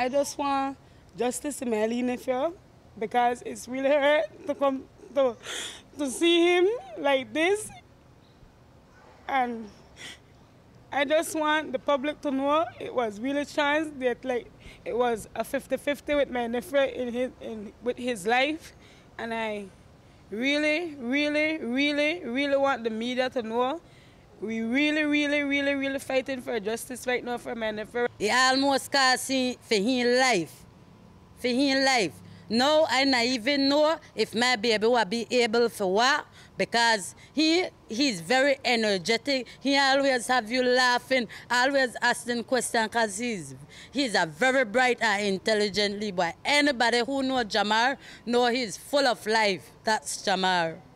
I just want justice to my nephew because it's really hurt to come to, to see him like this. And I just want the public to know it was really chance that like it was a 50-50 with my nephew in his in with his life and I really, really, really, really want the media to know we really, really, really, really fighting for justice right now for my nephew. He almost cost for his life. For his life. Now I not even know if my baby will be able to walk because he he's very energetic. He always have you laughing, always asking questions because he's he's a very bright and intelligent boy. Anybody who know Jahmar know he's full of life. That's Jahmar.